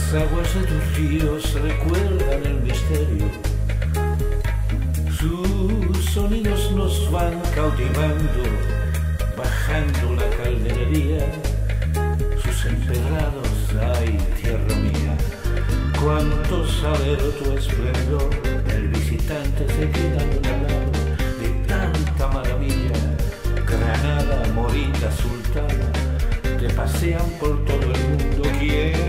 Las aguas de tus ríos recuerdan el misterio. Sus sonidos nos van cautivando, bajando la calderería. Sus empedrados, ay, tierra mía, cuánto saber tu esplendor. El visitante se queda lado de tanta maravilla. Granada, Morita, Sultana, te pasean por todo el mundo. ¿Quién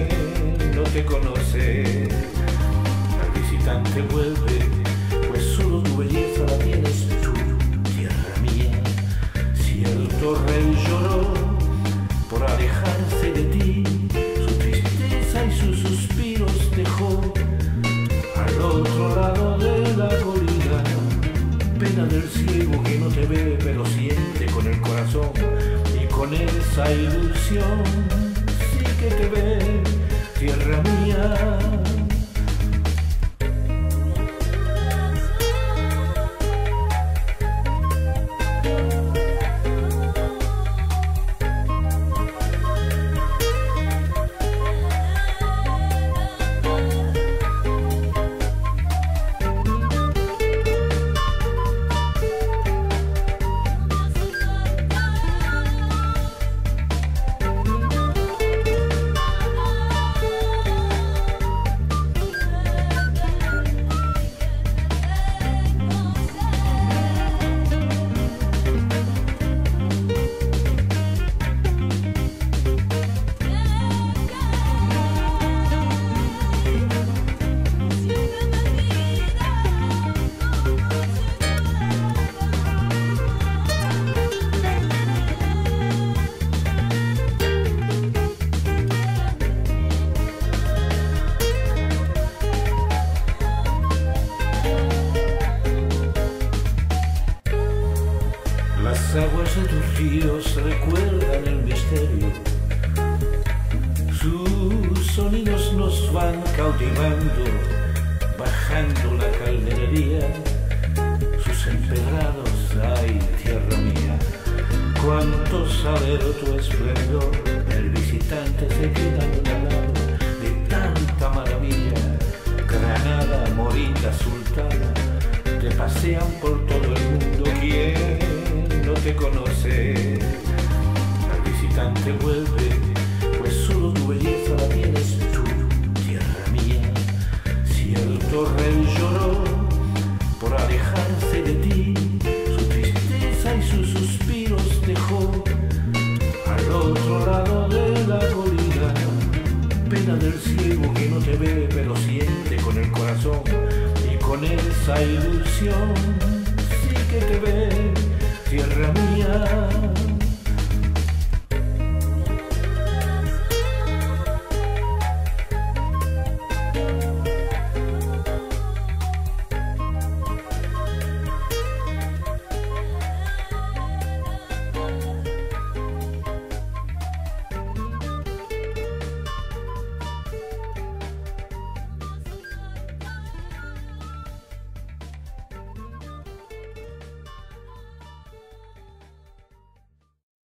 te conoce? Al visitante vuelve, pues solo tu belleza la tienes tú, tierra mía. Cierto rey lloró por alejarse de ti, su tristeza y sus suspiros dejó al otro lado de la colina. Pena del ciego que no te ve, pero siente con el corazón y con esa ilusión sí que te ve, tierra mía. Las aguas de tus ríos recuerdan el misterio. Sus sonidos nos van cautivando, bajando la calderería. Sus empedrados, ay, tierra mía, cuánto saber tu esplendor. El visitante se queda lado de tanta maravilla. Granada, Morita, Sultana, te pasean por todo te conoce? Al visitante vuelve, pues solo tu belleza la tienes tú, tierra mía. Cierto rey lloró por alejarse de ti, su tristeza y sus suspiros dejó al otro lado de la colina. Pena del ciego que no te ve, pero siente con el corazón y con esa ilusión sí que te ve, tierra mía.